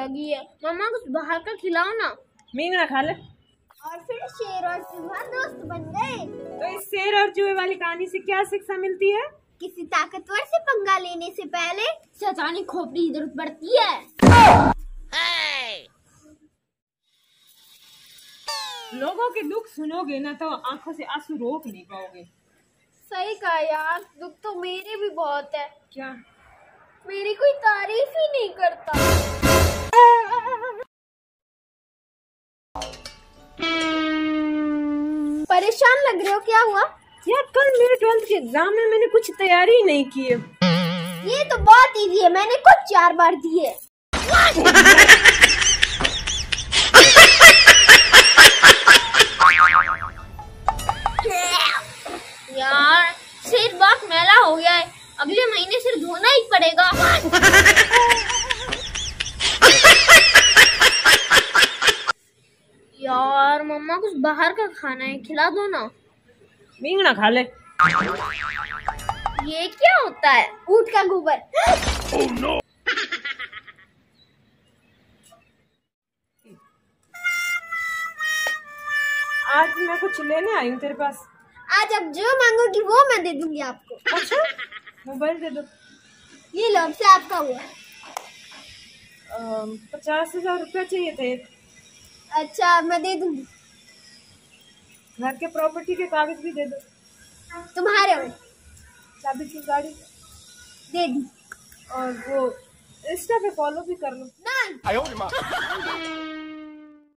लगी है। मम्मा कुछ बाहर का खिलाओ ना। मींगना खा ले। और फिर शेर और चूहा दोस्त बन गए। तो इस शेर और चूहे वाली कहानी से क्या शिक्षा मिलती है? किसी ताकतवर से पंगा लेने से पहले सचानी खोपड़ी की ज़रूरत पड़ती है। लोगों के दुख सुनोगे ना तो आँखों से आँसू रोक नहीं पाओगे। सही कहा यार दुख तो मेरे भी बहुत है। क्या? मेरी कोई तारीफ़ ही नहीं करता। परेशान लग रहे हो? क्या हुआ? यार कल मेरे ट्वेल्थ के एग्ज़ाम में मैंने कुछ तैयारी ही नहीं की है। ये तो बहुत इजी है मैंने कुछ चार बार दिए यार सिर बहुत मेला हो गया है। अगले महीने सिर धोना ही पड़ेगा यार मम्मा कुछ बाहर का खाना है खिला दो ना। मींगना खा ले। ये क्या होता है? ऊट का गोबर। आज मैं कुछ लेने आई हूँ तेरे पास। आज आप जो मांगोगी वो मैं दे दूँगी आपको। अच्छा? मोबाइल दे दो। ये लो से आपका हुआ पचास हज़ार रुपया चाहिए थे। अच्छा मैं दे दूँगी। घर के प्रॉपर्टी के कागज़ भी दे दो। तुम्हारे हो। चाबी की गाड़ी। दे दी। और वो इंस्टा पे फॉलो भी कर लो। नहीं